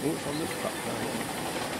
It's on this track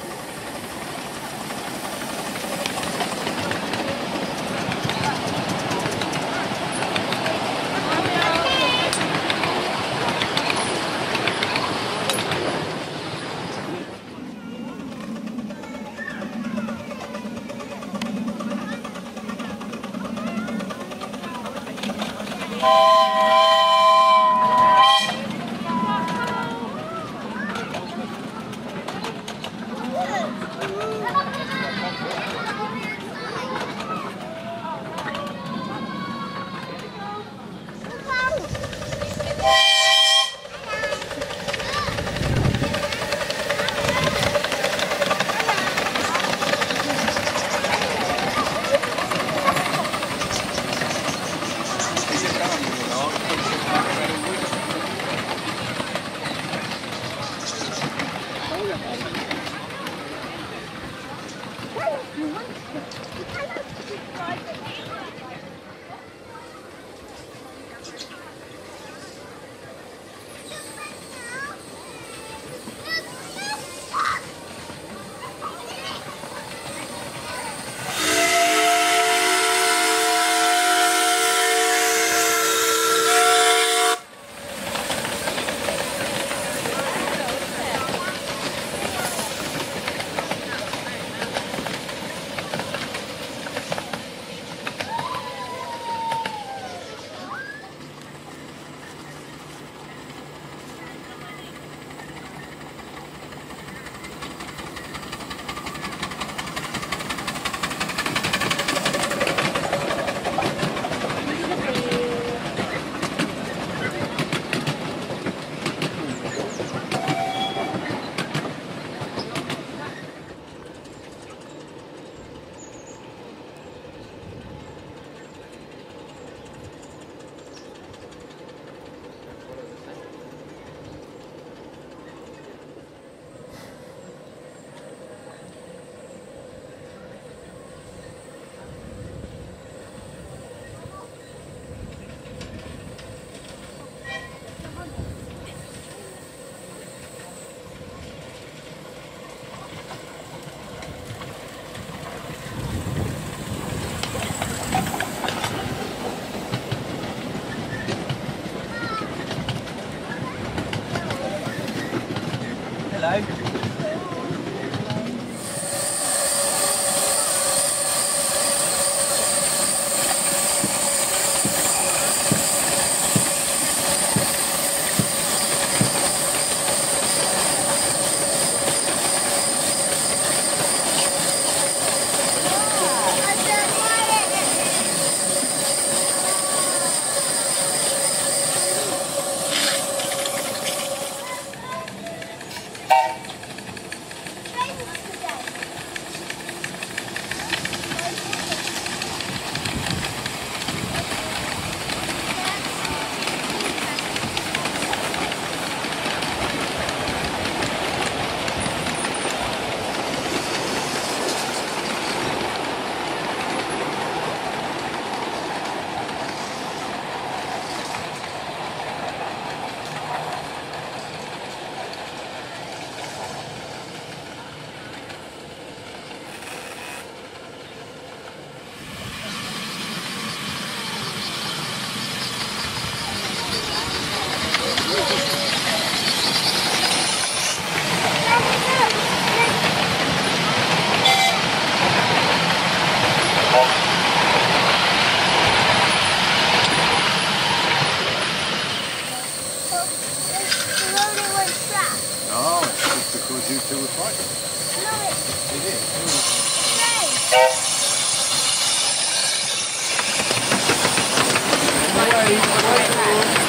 Bye.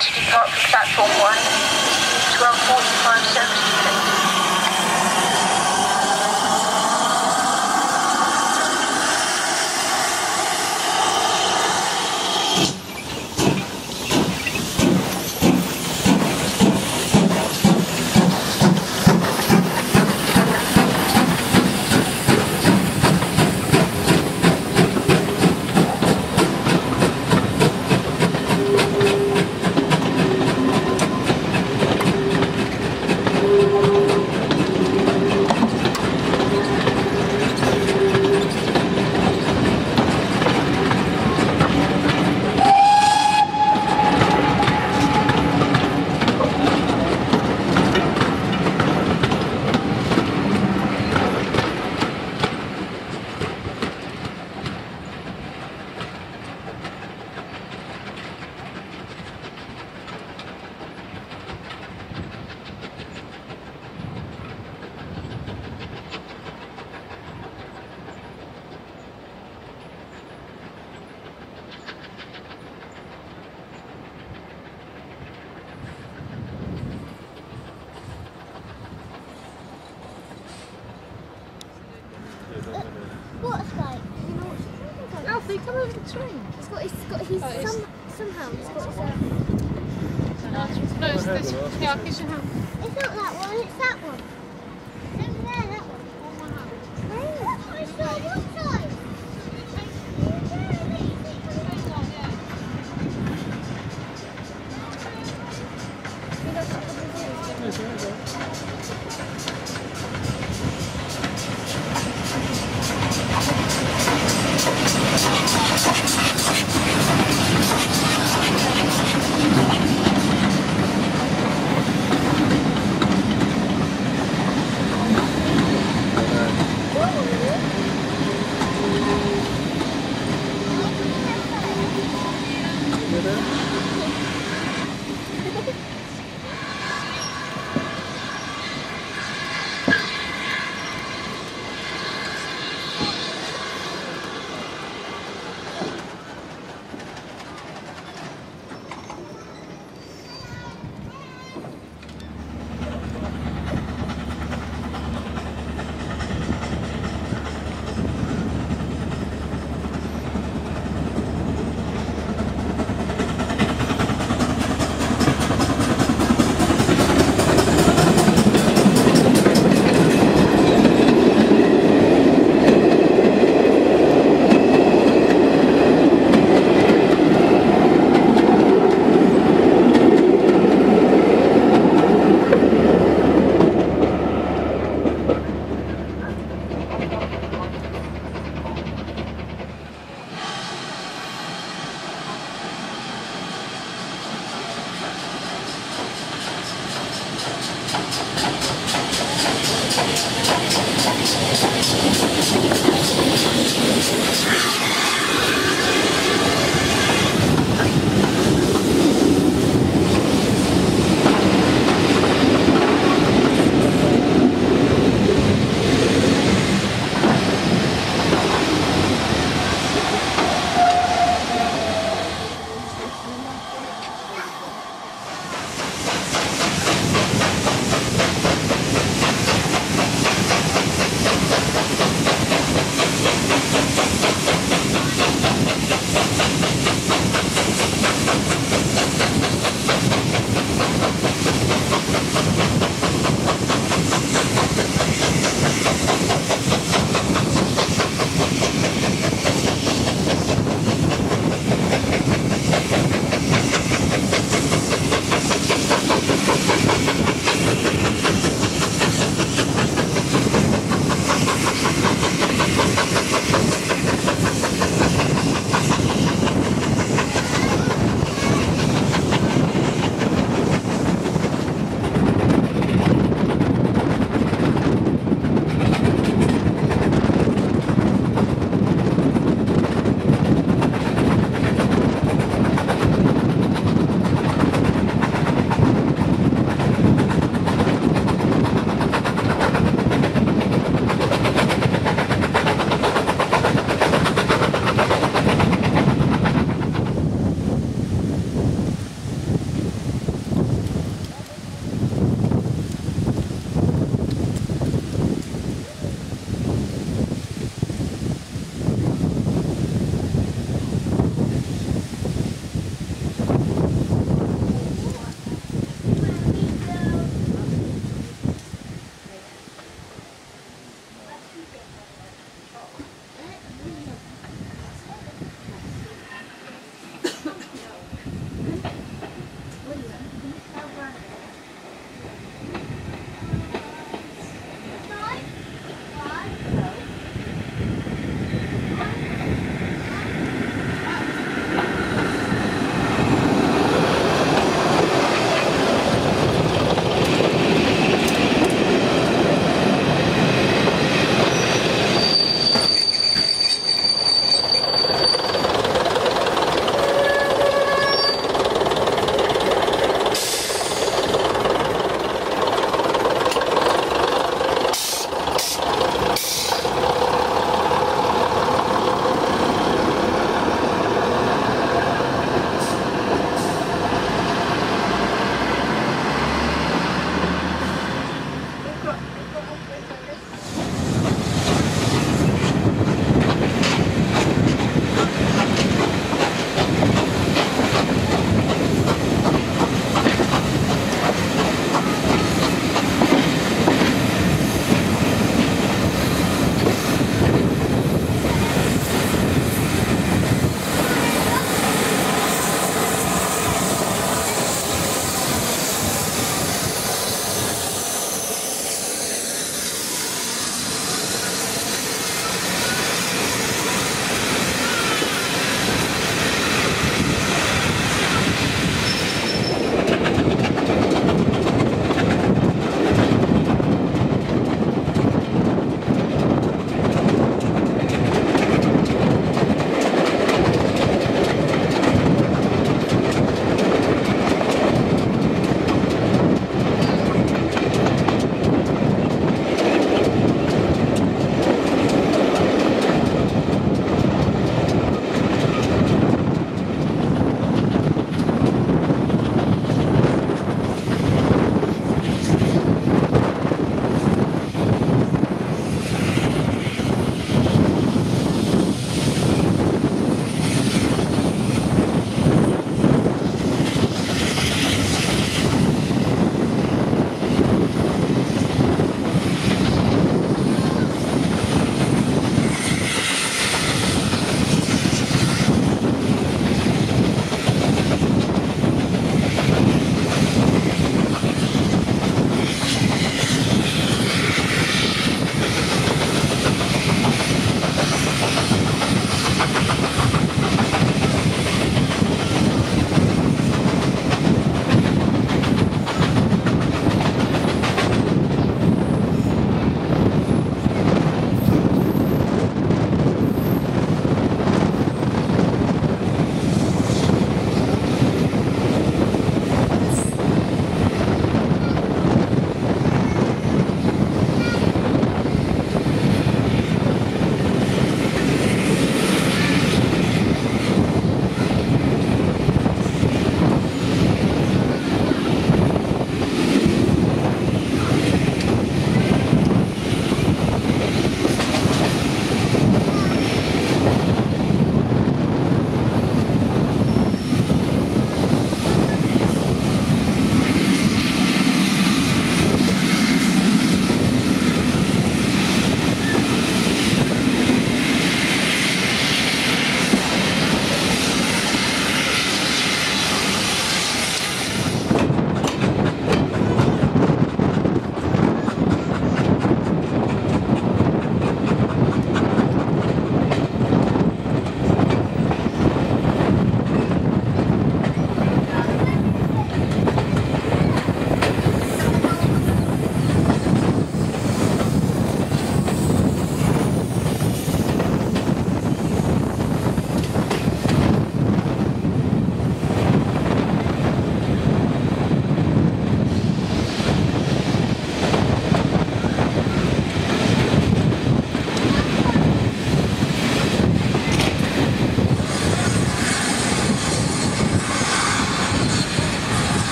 to depart for Platform 1.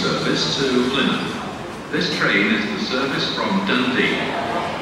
Service to Plymouth. This train is the service from Dundee.